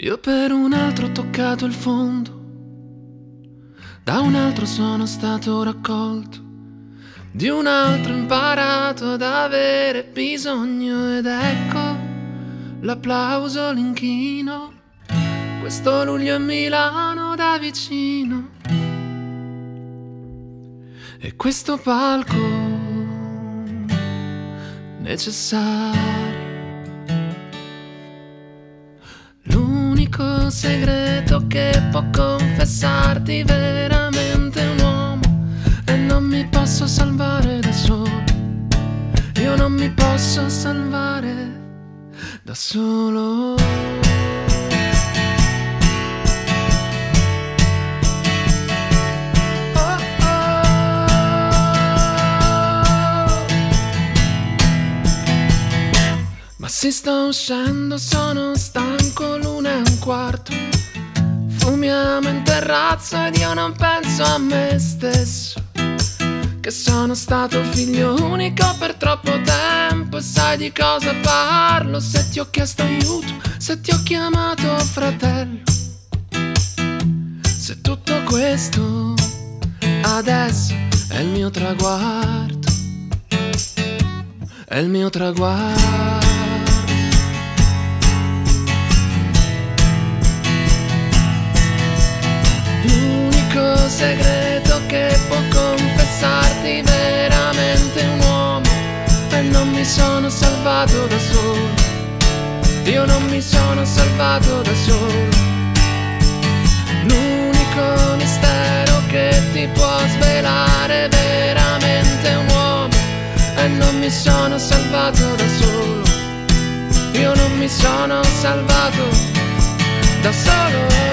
Io per un altro ho toccato il fondo, da un altro sono stato raccolto, di un altro ho imparato ad avere bisogno ed ecco l'applauso, l'inchino, questo luglio a Milano da vicino. E questo palco necessario. L'unico segreto che può confessarti veramente un uomo e non mi posso salvare da solo. Io non mi posso salvare da solo. Oh, oh. Ma si sta uscendo, sono stanco, l'una e un quarto. Fumiamo in terrazzo ed io non penso a me stesso. Che sono stato figlio unico per troppo tempo e sai di cosa parlo. Se ti ho chiesto aiuto, se ti ho chiamato fratello. Se tutto questo adesso è il mio traguardo. È il mio traguardo. Segreto che può confessarti veramente un uomo e non mi sono salvato da solo. Io non mi sono salvato da solo. L'unico mistero che ti può svelare veramente un uomo e non mi sono salvato da solo. Io non mi sono salvato da solo.